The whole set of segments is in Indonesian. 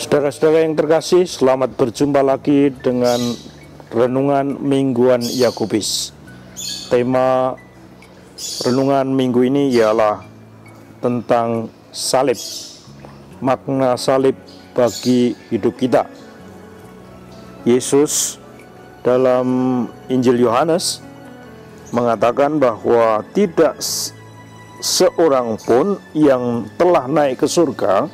Saudara-saudara yang terkasih, selamat berjumpa lagi dengan renungan mingguan Yakubis. Tema renungan minggu ini ialah tentang salib, makna salib bagi hidup kita. Yesus dalam Injil Yohanes mengatakan bahwa tidak seorang pun yang telah naik ke surga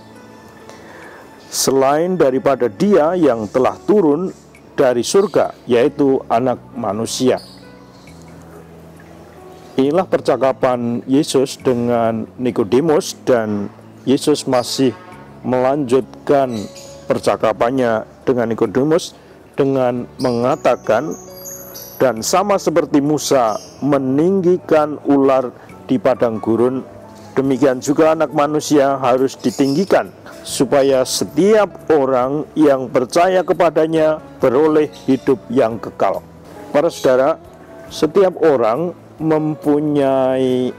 selain daripada dia yang telah turun dari surga, yaitu anak manusia. Inilah percakapan Yesus dengan Nikodemus dan Yesus masih melanjutkan percakapannya dengan Nikodemus dengan mengatakan dan sama seperti Musa meninggikan ular di padang gurun demikian juga anak manusia harus ditinggikan supaya setiap orang yang percaya kepadanya beroleh hidup yang kekal. Para saudara, setiap orang mempunyai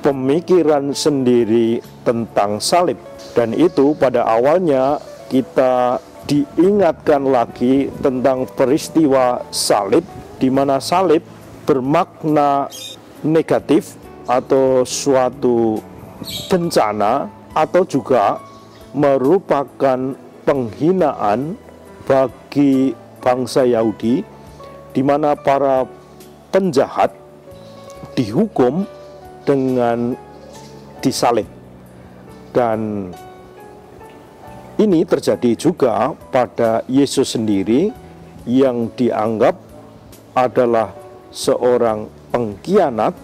pemikiran sendiri tentang salib dan itu pada awalnya kita diingatkan lagi tentang peristiwa salib di mana salib bermakna negatif atau suatu bencana atau juga merupakan penghinaan bagi bangsa Yahudi di mana para penjahat dihukum dengan disalib. Dan ini terjadi juga pada Yesus sendiri yang dianggap adalah seorang pengkhianat,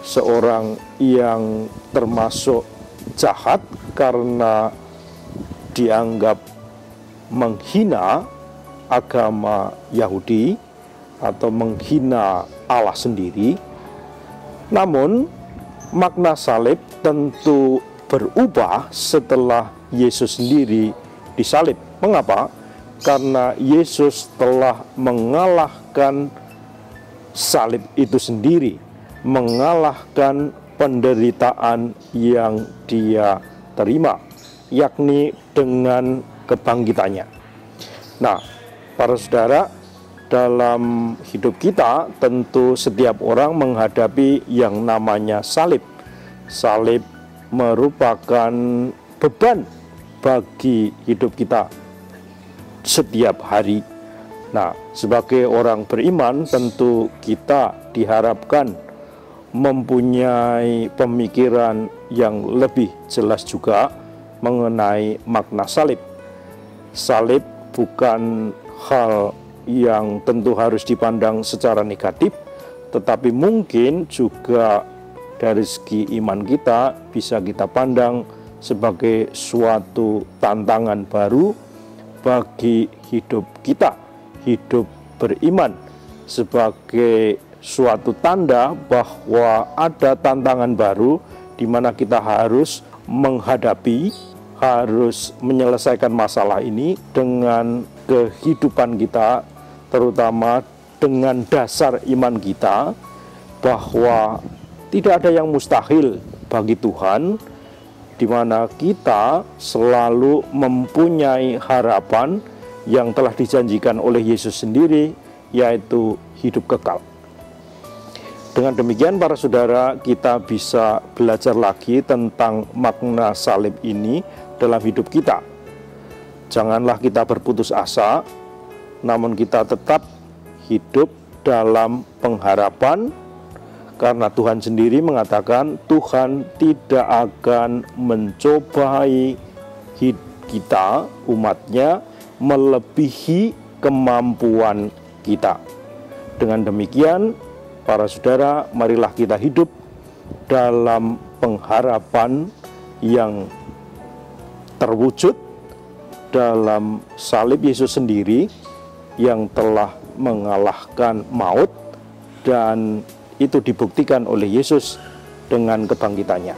seorang yang termasuk jahat karena dianggap menghina agama Yahudi atau menghina Allah sendiri. Namun makna salib tentu berubah setelah Yesus sendiri disalib. Mengapa? Karena Yesus telah mengalahkan salib itu sendiri, mengalahkan penderitaan yang dia terima, yakni dengan kebangkitannya. Nah, para saudara, dalam hidup kita tentu setiap orang menghadapi yang namanya salib. Salib merupakan beban bagi hidup kita setiap hari. Nah, sebagai orang beriman tentu kita diharapkan mempunyai pemikiran yang lebih jelas juga mengenai makna salib. Salib bukan hal yang tentu harus dipandang secara negatif, tetapi mungkin juga dari segi iman kita bisa kita pandang sebagai suatu tantangan baru bagi hidup kita, hidup beriman sebagai suatu tanda bahwa ada tantangan baru di mana kita harus menghadapi, harus menyelesaikan masalah ini dengan kehidupan kita, terutama dengan dasar iman kita bahwa tidak ada yang mustahil bagi Tuhan di mana kita selalu mempunyai harapan yang telah dijanjikan oleh Yesus sendiri yaitu hidup kekal. Dengan demikian para saudara kita bisa belajar lagi tentang makna salib ini dalam hidup kita. Janganlah kita berputus asa, namun kita tetap hidup dalam pengharapan karena Tuhan sendiri mengatakan Tuhan tidak akan mencobai kita umatnya melebihi kemampuan kita. Dengan demikian Para saudara, marilah kita hidup dalam pengharapan yang terwujud dalam salib Yesus sendiri yang telah mengalahkan maut dan itu dibuktikan oleh Yesus dengan kebangkitannya.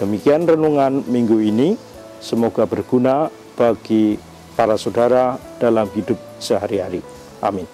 Demikian renungan minggu ini, semoga berguna bagi para saudara dalam hidup sehari-hari. Amin.